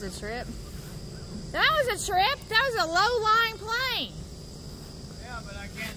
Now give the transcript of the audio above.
was a trip. That was a trip. That was a low-lying plane. Yeah, but I can't